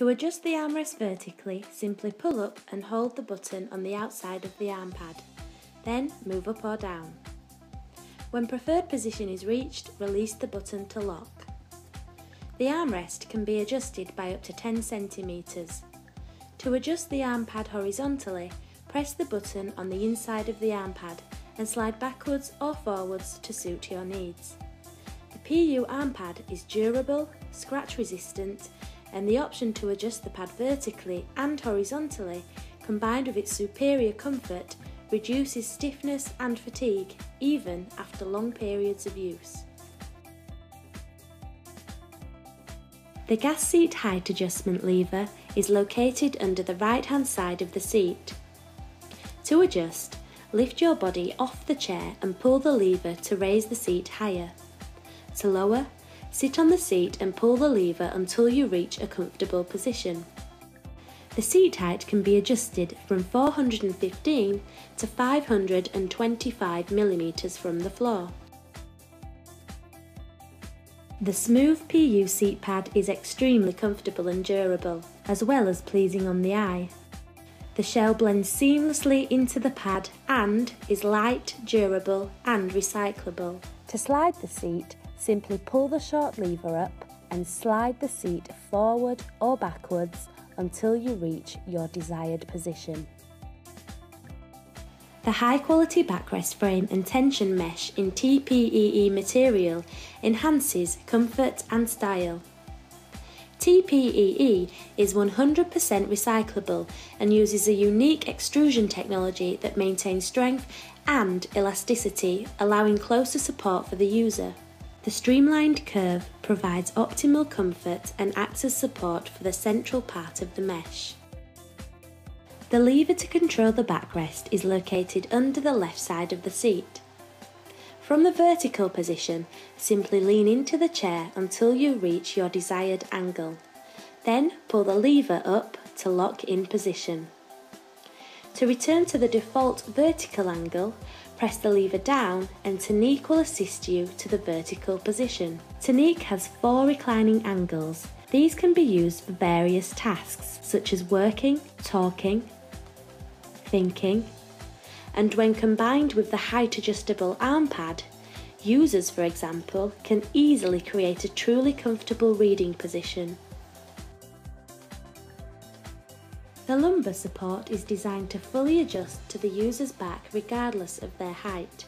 To adjust the armrest vertically, simply pull up and hold the button on the outside of the arm pad. Then move up or down. When preferred position is reached, release the button to lock. The armrest can be adjusted by up to 10 centimeters. To adjust the arm pad horizontally, press the button on the inside of the arm pad and slide backwards or forwards to suit your needs. The PU arm pad is durable, scratch resistant and the option to adjust the pad vertically and horizontally combined with its superior comfort reduces stiffness and fatigue even after long periods of use. The gas seat height adjustment lever is located under the right hand side of the seat. To adjust, lift your body off the chair and pull the lever to raise the seat higher. To lower, sit on the seat and pull the lever until you reach a comfortable position. The seat height can be adjusted from 415 to 525 millimeters from the floor. The smooth PU seat pad is extremely comfortable and durable, as well as pleasing on the eye. The shell blends seamlessly into the pad and is light, durable and recyclable. To slide the seat, simply pull the short lever up and slide the seat forward or backwards until you reach your desired position. The high quality backrest frame and tension mesh in TPEE material enhances comfort and style. TPEE is 100% recyclable and uses a unique extrusion technology that maintains strength and elasticity, allowing closer support for the user. The streamlined curve provides optimal comfort and acts as support for the central part of the mesh. The lever to control the backrest is located under the left side of the seat. From the vertical position, simply lean into the chair until you reach your desired angle. Then pull the lever up to lock in position. To return to the default vertical angle, press the lever down and Tonique will assist you to the vertical position. Tonique has four reclining angles. These can be used for various tasks such as working, talking, thinking, and when combined with the height adjustable arm pad, users, for example, can easily create a truly comfortable reading position. The lumbar support is designed to fully adjust to the user's back regardless of their height.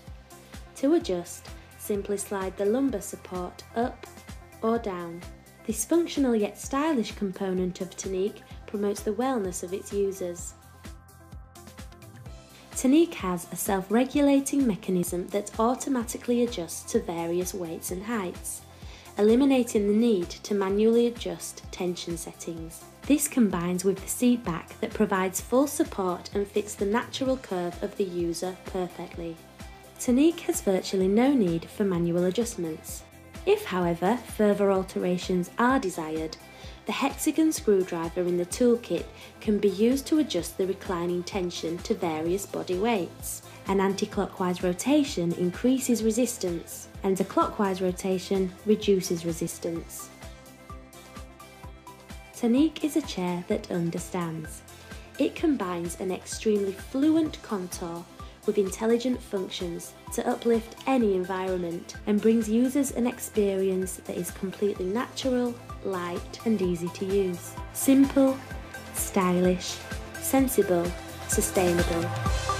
To adjust, simply slide the lumbar support up or down. This functional yet stylish component of Tonique promotes the wellness of its users. Tonique has a self-regulating mechanism that automatically adjusts to various weights and heights, eliminating the need to manually adjust tension settings. This combines with the seat back that provides full support and fits the natural curve of the user perfectly. Tonique has virtually no need for manual adjustments. If, however, further alterations are desired, the hexagon screwdriver in the toolkit can be used to adjust the reclining tension to various body weights. An anti-clockwise rotation increases resistance and a clockwise rotation reduces resistance. Tonique is a chair that understands. It combines an extremely fluent contour with intelligent functions to uplift any environment and brings users an experience that is completely natural, light and easy to use. Simple, stylish, sensible, sustainable.